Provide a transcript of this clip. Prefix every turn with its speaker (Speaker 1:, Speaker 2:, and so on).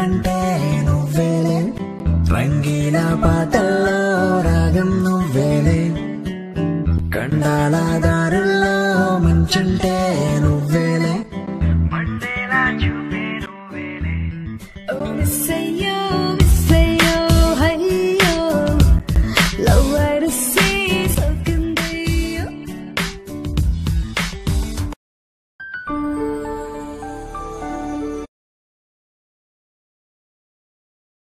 Speaker 1: నేనంటే నువ్వేలే. రంగీల పాటల్లో రాగం నువ్వేలే. కండాల దారుల్లో మంచంటే నువ్వేలే.
Speaker 2: మిస్సయ్యో మిస్సయ్యో
Speaker 3: హయ్యో. లవ్వరు